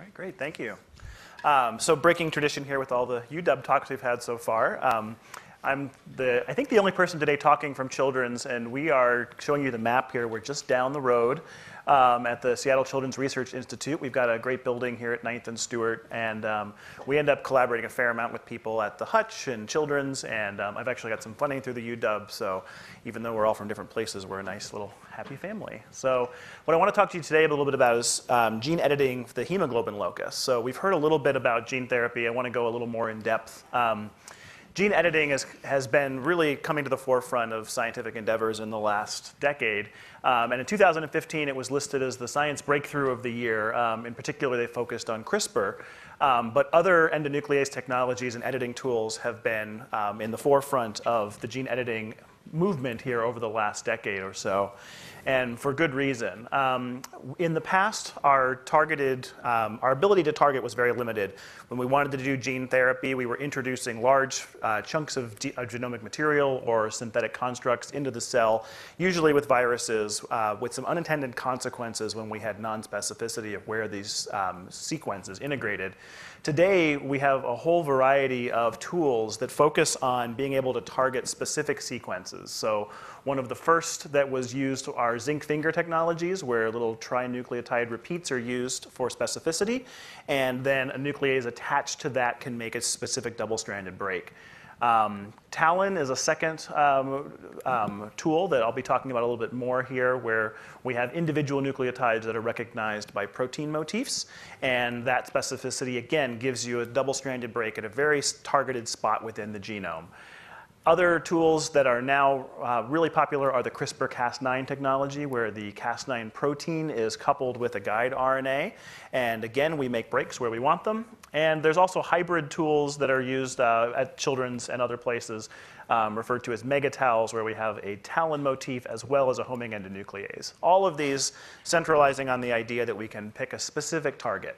Right, great. Thank you. Um, so breaking tradition here with all the UW talks we've had so far. Um, I'm the, I think, the only person today talking from Children's, and we are showing you the map here. We're just down the road um, at the Seattle Children's Research Institute. We've got a great building here at Ninth and Stewart, and um, we end up collaborating a fair amount with people at the Hutch and Children's, and um, I've actually got some funding through the UW. So even though we're all from different places, we're a nice little happy family. So what I want to talk to you today a little bit about is gene editing the hemoglobin locus. So we've heard a little bit about gene therapy. I want to go a little more in depth. Gene editing has been really coming to the forefront of scientific endeavors in the last decade. Um, and in 2015, it was listed as the science breakthrough of the year. Um, in particular, they focused on CRISPR. Um, but other endonuclease technologies and editing tools have been in the forefront of the gene editing movement here over the last decade or so, and for good reason. Um, in the past, our targeted, um, our ability to target was very limited. When we wanted to do gene therapy, we were introducing large uh, chunks of genomic material or synthetic constructs into the cell, usually with viruses, uh, with some unintended consequences when we had non-specificity of where these um, sequences integrated. Today, we have a whole variety of tools that focus on being able to target specific sequences. So one of the first that was used are zinc finger technologies, where little trinucleotide repeats are used for specificity, and then a nuclease attached to that can make a specific double-stranded break. Um, Talon is a second um, um, tool that I'll be talking about a little bit more here, where we have individual nucleotides that are recognized by protein motifs, and that specificity, again, gives you a double-stranded break at a very targeted spot within the genome. Other tools that are now uh, really popular are the CRISPR-Cas9 technology, where the Cas9 protein is coupled with a guide RNA, and again, we make breaks where we want them. And there's also hybrid tools that are used uh, at Children's and other places, um, referred to as megaTALs, where we have a talon motif as well as a homing endonuclease. All of these centralizing on the idea that we can pick a specific target.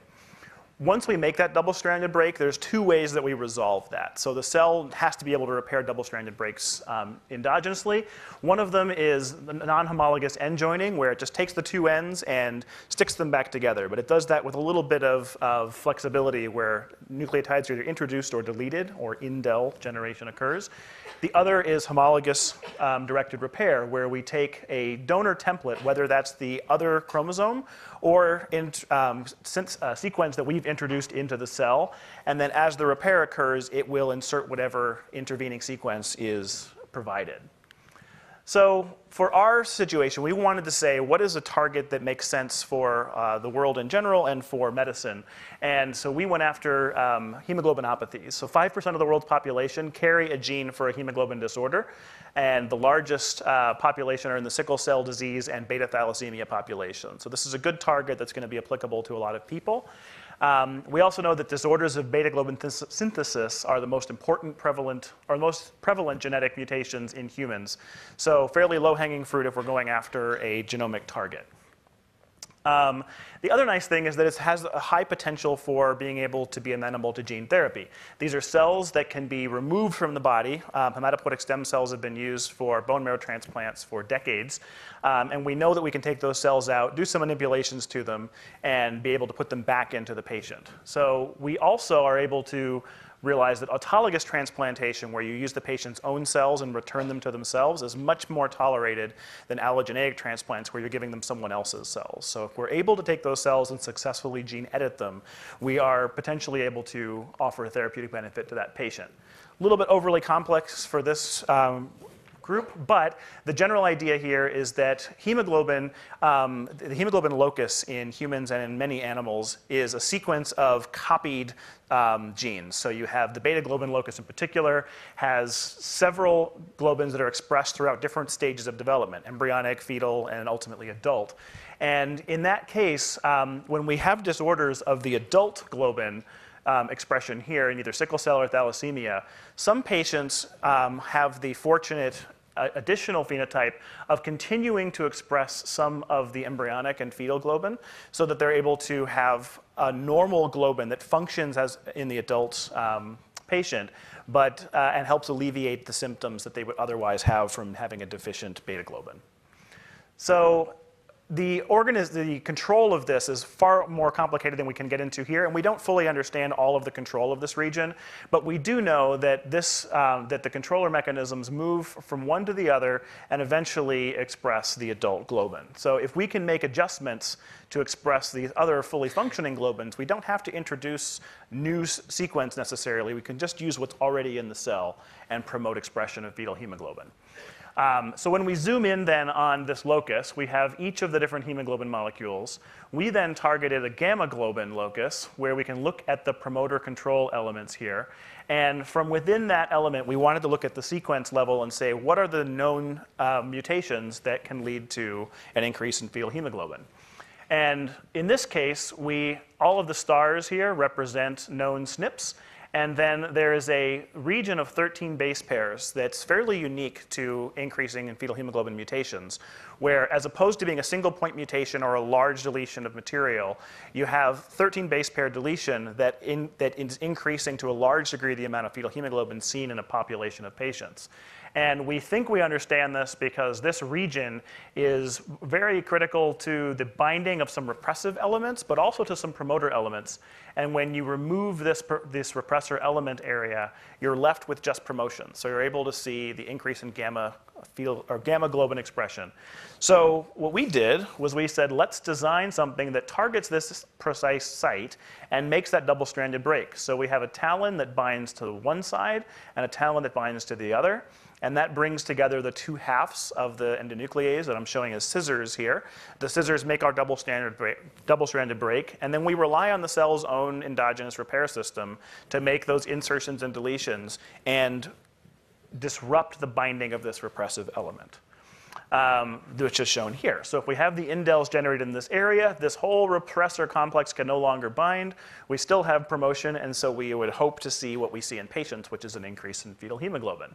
Once we make that double-stranded break, there's two ways that we resolve that. So the cell has to be able to repair double-stranded breaks um, endogenously. One of them is the non-homologous end joining, where it just takes the two ends and sticks them back together. But it does that with a little bit of flexibility, where nucleotides are either introduced or deleted, or indel generation occurs. The other is homologous um, directed repair, where we take a donor template, whether that's the other chromosome or um, since a sequence that we've introduced into the cell, and then as the repair occurs, it will insert whatever intervening sequence is provided. So for our situation, we wanted to say, what is a target that makes sense for uh, the world in general and for medicine? And so we went after um, hemoglobinopathies. So 5% of the world's population carry a gene for a hemoglobin disorder, and the largest uh, population are in the sickle cell disease and beta thalassemia population. So this is a good target that's gonna be applicable to a lot of people. Um, we also know that disorders of beta globin synthesis are the most important prevalent or most prevalent genetic mutations in humans, so fairly low-hanging fruit if we're going after a genomic target. Um, the other nice thing is that it has a high potential for being able to be amenable to gene therapy. These are cells that can be removed from the body. Um, hematopoietic stem cells have been used for bone marrow transplants for decades, um, and we know that we can take those cells out, do some manipulations to them, and be able to put them back into the patient. So we also are able to realize that autologous transplantation, where you use the patient's own cells and return them to themselves, is much more tolerated than allogeneic transplants, where you're giving them someone else's cells. So if we're able to take those cells and successfully gene edit them, we are potentially able to offer a therapeutic benefit to that patient. A little bit overly complex for this um, group, but the general idea here is that hemoglobin, um, the hemoglobin locus in humans and in many animals, is a sequence of copied um, genes. So you have the beta globin locus, in particular, has several globins that are expressed throughout different stages of development: embryonic, fetal, and ultimately adult. And in that case, um, when we have disorders of the adult globin Um, expression here in either sickle cell or thalassemia, some patients um, have the fortunate uh, additional phenotype of continuing to express some of the embryonic and fetal globin, so that they're able to have a normal globin that functions as in the adult um, patient, but uh, and helps alleviate the symptoms that they would otherwise have from having a deficient beta globin. So the, organis- the control of this is far more complicated than we can get into here, and we don't fully understand all of the control of this region. But we do know that this um, that the controller mechanisms move from one to the other and eventually express the adult globin. So if we can make adjustments to express these other fully functioning globins, we don't have to introduce new sequence necessarily. We can just use what's already in the cell and promote expression of fetal hemoglobin. Um, so when we zoom in then on this locus, we have each of the different hemoglobin molecules. We then targeted a gamma globin locus where we can look at the promoter control elements here. And from within that element, we wanted to look at the sequence level and say, what are the known uh, mutations that can lead to an increase in fetal hemoglobin? And in this case, we, all of the stars here represent known SNPs. And then there is a region of 13 base pairs that's fairly unique to increasing in fetal hemoglobin mutations, where as opposed to being a single point mutation or a large deletion of material, you have 13 base pair deletion that, in, that is increasing to a large degree the amount of fetal hemoglobin seen in a population of patients. And we think we understand this because this region is very critical to the binding of some repressive elements, but also to some promoter elements. And when you remove this, this repressor element area, you're left with just promotion. So you're able to see the increase in gamma or gamma globin expression. So what we did was we said, let's design something that targets this precise site and makes that double-stranded break. So we have a talon that binds to one side and a talon that binds to the other. And that brings together the two halves of the endonuclease that I'm showing as scissors here. The scissors make our double-stranded break, double-stranded break, and then we rely on the cell's own endogenous repair system to make those insertions and deletions and disrupt the binding of this repressive element. Um, which is shown here. So if we have the indels generated in this area, this whole repressor complex can no longer bind. We still have promotion, and so we would hope to see what we see in patients, which is an increase in fetal hemoglobin.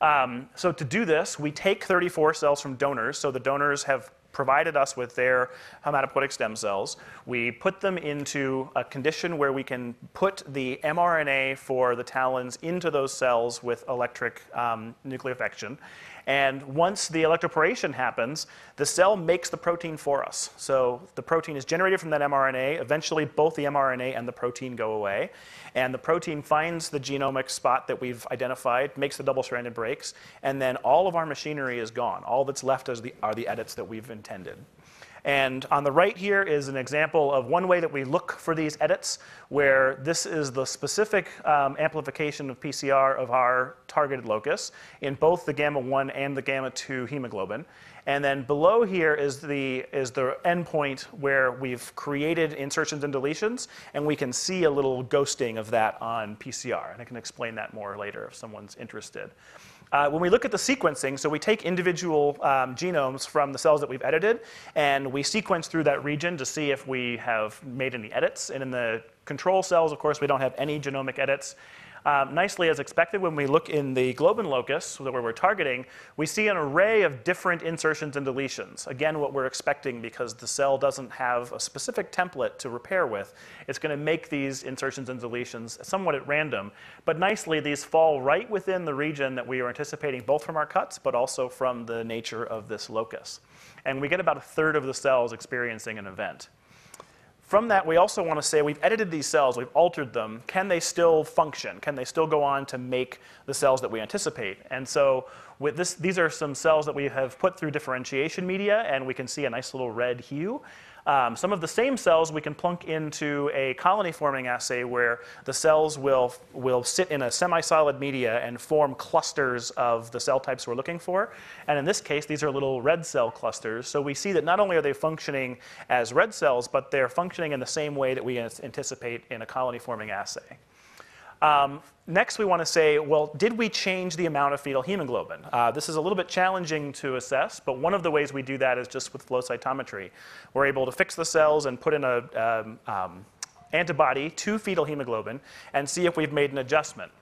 Um, so to do this, we take 34 cells from donors. So the donors have provided us with their hematopoietic stem cells. We put them into a condition where we can put the mRNA for the talons into those cells with electric um, nucleofection. And once the electroporation happens, the cell makes the protein for us. So the protein is generated from that mRNA. Eventually, both the mRNA and the protein go away. And the protein finds the genomic spot that we've identified, makes the double-stranded breaks, and then all of our machinery is gone. All that's left the, are the edits that we've intended. And on the right here is an example of one way that we look for these edits, where this is the specific um, amplification of PCR of our targeted locus in both the gamma 1 and the gamma 2 hemoglobin. And then below here is the, is the endpoint where we've created insertions and deletions, and we can see a little ghosting of that on PCR. And I can explain that more later if someone's interested. Uh, when we look at the sequencing, so we take individual um, genomes from the cells that we've edited, and we sequence through that region to see if we have made any edits. And in the control cells, of course, we don't have any genomic edits. Um, nicely, as expected, when we look in the globin locus, where we're targeting, we see an array of different insertions and deletions. Again, what we're expecting because the cell doesn't have a specific template to repair with. It's going to make these insertions and deletions somewhat at random. But nicely, these fall right within the region that we are anticipating, both from our cuts, but also from the nature of this locus. And we get about a third of the cells experiencing an event. From that, we also want to say we've edited these cells, we've altered them. Can they still function? Can they still go on to make the cells that we anticipate? And so with this, these are some cells that we have put through differentiation media, and we can see a nice little red hue. Um, some of the same cells we can plunk into a colony forming assay where the cells will, will sit in a semi-solid media and form clusters of the cell types we're looking for. And in this case, these are little red cell clusters. So we see that not only are they functioning as red cells, but they're functioning in the same way that we anticipate in a colony forming assay. Um, next, we want to say, well, did we change the amount of fetal hemoglobin? Uh, this is a little bit challenging to assess, but one of the ways we do that is just with flow cytometry. We're able to fix the cells and put in a um, um, antibody to fetal hemoglobin and see if we've made an adjustment.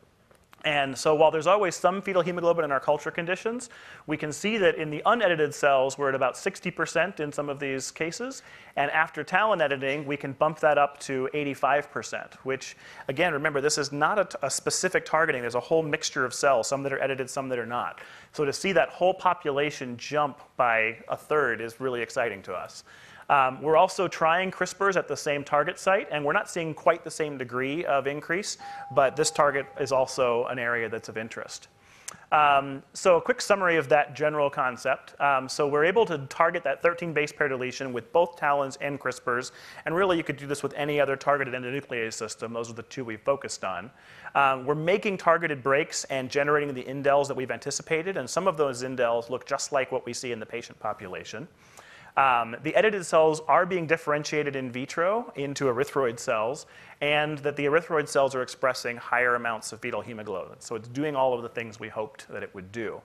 And so while there's always some fetal hemoglobin in our culture conditions, we can see that in the unedited cells, we're at about 60% in some of these cases. And after TALEN editing, we can bump that up to 85%, which, again, remember, this is not a, a specific targeting. There's a whole mixture of cells, some that are edited, some that are not. So to see that whole population jump by a third is really exciting to us. Um, we're also trying CRISPRs at the same target site, and we're not seeing quite the same degree of increase, but this target is also an area that's of interest. Um, so a quick summary of that general concept. Um, so we're able to target that 13 base pair deletion with both talons and CRISPRs, and really you could do this with any other targeted endonuclease system. Those are the two we've focused on. Um, we're making targeted breaks and generating the indels that we've anticipated, and some of those indels look just like what we see in the patient population. Um, the edited cells are being differentiated in vitro into erythroid cells, and that the erythroid cells are expressing higher amounts of fetal hemoglobin. So it's doing all of the things we hoped that it would do.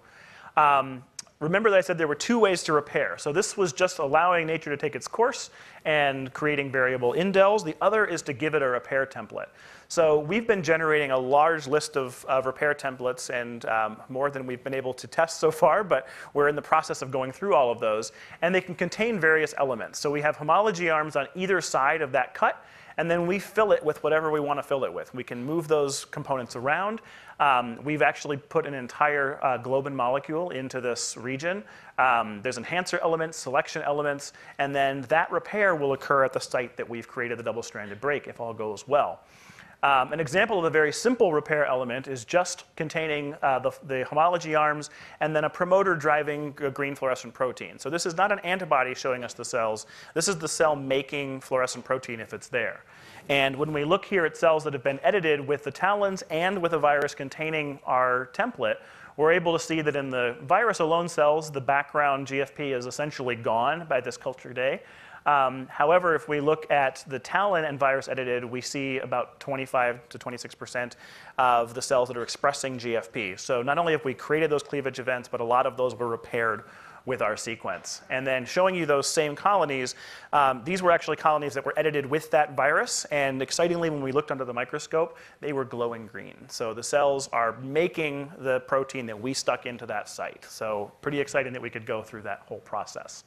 Um, remember that I said there were two ways to repair. So this was just allowing nature to take its course and creating variable indels. The other is to give it a repair template. So we've been generating a large list of, of repair templates and um, more than we've been able to test so far, but we're in the process of going through all of those. And they can contain various elements. So we have homology arms on either side of that cut, and then we fill it with whatever we want to fill it with. We can move those components around. Um, we've actually put an entire uh, globin molecule into this region. Um, there's enhancer elements, selection elements, and then that repair will occur at the site that we've created the double-stranded break if all goes well. Um, an example of a very simple repair element is just containing uh, the, the, homology arms and then a promoter driving a green fluorescent protein. So this is not an antibody showing us the cells. This is the cell making fluorescent protein if it's there. And when we look here at cells that have been edited with the talons and with a virus containing our template, we're able to see that in the virus alone cells, the background GFP is essentially gone by this culture day. Um, however, if we look at the TALEN and virus edited, we see about 25 to 26% of the cells that are expressing GFP. So not only have we created those cleavage events, but a lot of those were repaired with our sequence. And then showing you those same colonies, um, these were actually colonies that were edited with that virus. And excitingly, when we looked under the microscope, they were glowing green. So the cells are making the protein that we stuck into that site. So pretty exciting that we could go through that whole process.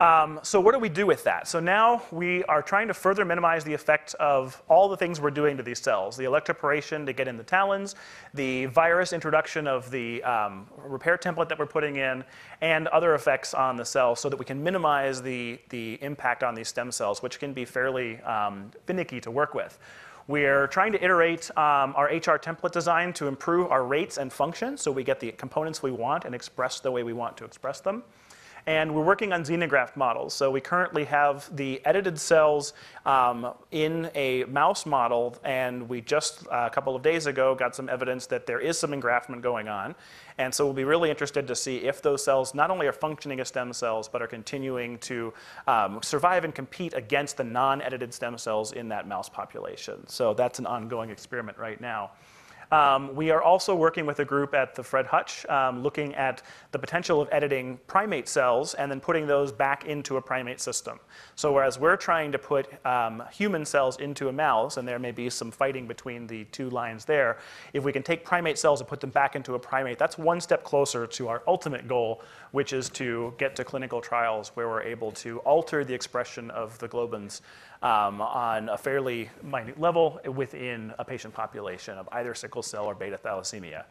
Um, so what do we do with that? So now we are trying to further minimize the effect of all the things we're doing to these cells. The electroporation to get in the talons, the virus introduction of the um, repair template that we're putting in, and other effects on the cell so that we can minimize the, the impact on these stem cells, which can be fairly um, finicky to work with. We're trying to iterate um, our HR template design to improve our rates and function so we get the components we want and express the way we want to express them. And we're working on xenograft models. So we currently have the edited cells um, in a mouse model, and we just uh, a couple of days ago got some evidence that there is some engraftment going on. And so we'll be really interested to see if those cells not only are functioning as stem cells, but are continuing to um, survive and compete against the non-edited stem cells in that mouse population. So that's an ongoing experiment right now. Um, we are also working with a group at the Fred Hutch um, looking at the potential of editing primate cells and then putting those back into a primate system. So whereas we're trying to put um, human cells into a mouse, and there may be some fighting between the two lines there, if we can take primate cells and put them back into a primate, that's one step closer to our ultimate goal, which is to get to clinical trials where we're able to alter the expression of the globins um, on a fairly minute level within a patient population of either sickle cell or beta thalassemia.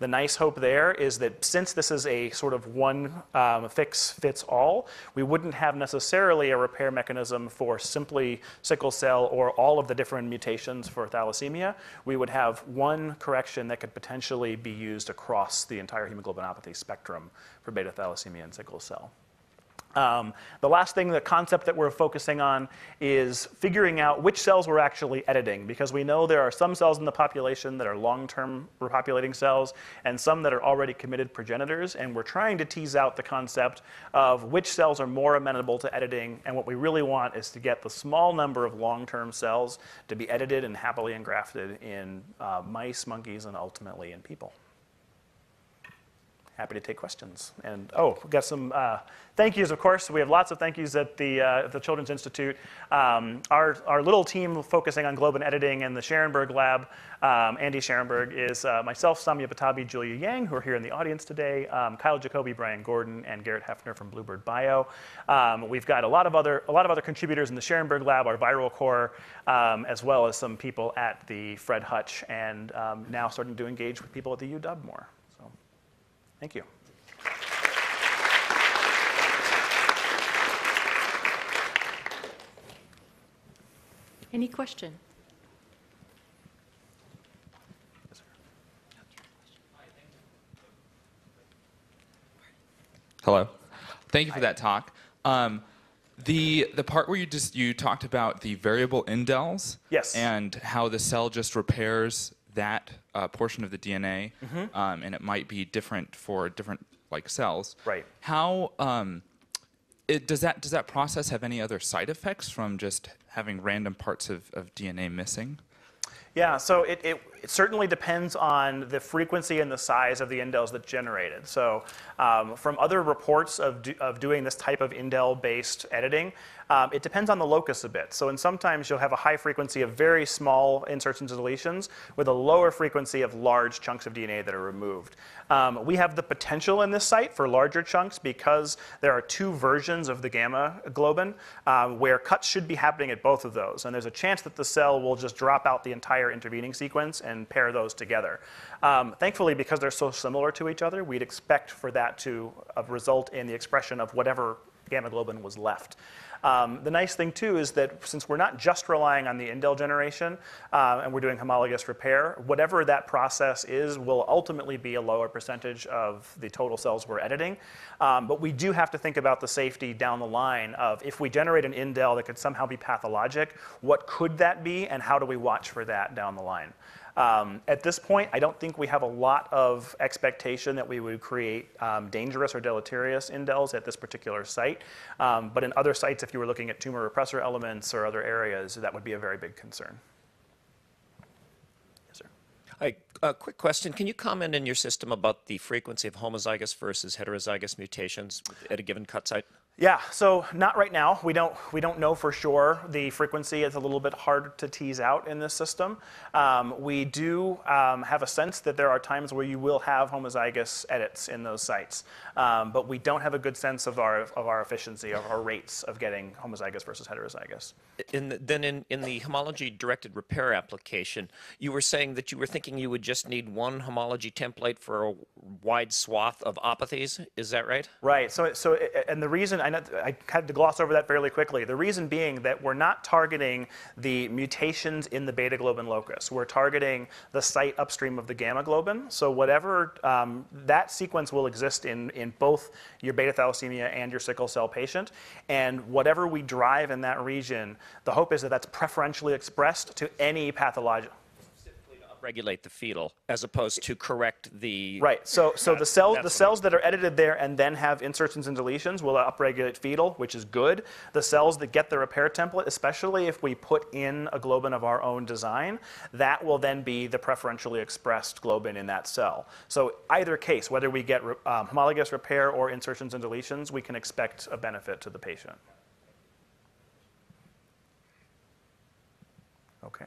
The nice hope there is that since this is a sort of one um, fix fits all, we wouldn't have necessarily a repair mechanism for simply sickle cell or all of the different mutations for thalassemia. We would have one correction that could potentially be used across the entire hemoglobinopathy spectrum for beta thalassemia and sickle cell. Um, the last thing, the concept that we're focusing on is figuring out which cells we're actually editing because we know there are some cells in the population that are long-term repopulating cells and some that are already committed progenitors and we're trying to tease out the concept of which cells are more amenable to editing and what we really want is to get the small number of long-term cells to be edited and happily engrafted in uh, mice, monkeys, and ultimately in people. Happy to take questions. And oh, we've got some uh, thank yous, of course. We have lots of thank yous at the, uh, the Children's Institute. Um, our, our little team focusing on Globin editing and the Scharenberg lab, um, Andy Scharenberg, is uh, myself, Samia Batabi, Julia Yang, who are here in the audience today, um, Kyle Jacoby, Brian Gordon, and Garrett Hefner from Bluebird Bio. Um, we've got a lot of other a lot of other contributors in the Scharenberg lab, our viral core, um, as well as some people at the Fred Hutch, and um, now starting to engage with people at the UW more. So, thank you. Any question? Hello. Thank you for that talk. Um, the the part where you just you talked about the variable indels Yes. and how the cell just repairs that uh, portion of the DNA, Mm-hmm. um, and it might be different for different like cells. Right. How um, it, does that does that process have any other side effects from just having random parts of, of DNA missing? Yeah, so it, it, it certainly depends on the frequency and the size of the indels that's generated. So um, from other reports of, do, of doing this type of indel-based editing, um, it depends on the locus a bit. So in sometimes you'll have a high frequency of very small inserts and deletions with a lower frequency of large chunks of DNA that are removed. Um, we have the potential in this site for larger chunks because there are two versions of the gamma globin um, where cuts should be happening at both of those. And there's a chance that the cell will just drop out the entire intervening sequence and pair those together. Um, thankfully, because they're so similar to each other, we'd expect for that to uh, result in the expression of whatever gamma globin was left. Um, the nice thing too is that since we're not just relying on the indel generation uh, and we're doing homologous repair, whatever that process is will ultimately be a lower percentage of the total cells we're editing. Um, but we do have to think about the safety down the line of if we generate an indel that could somehow be pathologic, what could that be and how do we watch for that down the line? Um, at this point, I don't think we have a lot of expectation that we would create um, dangerous or deleterious indels at this particular site. Um, but in other sites, if you were looking at tumor repressor elements or other areas, that would be a very big concern. Yes, sir. Hi, a quick question. Can you comment in your system about the frequency of homozygous versus heterozygous mutations at a given cut site? Yeah, so not right now. We don't, we don't know for sure. The frequency is a little bit hard to tease out in this system. Um, we do um, have a sense that there are times where you will have homozygous edits in those sites, um, but we don't have a good sense of our, of our efficiency, of our rates of getting homozygous versus heterozygous. In the, then in, in the homology-directed repair application, you were saying that you were thinking you would just need one homology template for a wide swath of apathies. Is that right? Right. So, so, and the reason I, I had to gloss over that fairly quickly. The reason being that we're not targeting the mutations in the beta globin locus. We're targeting the site upstream of the gamma globin. So, whatever um, that sequence will exist in in both your beta thalassemia and your sickle cell patient, and whatever we drive in that region, the hope is that that's preferentially expressed to any pathologic. Regulate the fetal as opposed to correct the. Right. So, so the cells, the cells that are edited there and then have insertions and deletions will upregulate fetal, which is good. The cells that get the repair template, especially if we put in a globin of our own design, that will then be the preferentially expressed globin in that cell. So either case, whether we get re- um, homologous repair or insertions and deletions, we can expect a benefit to the patient. Okay.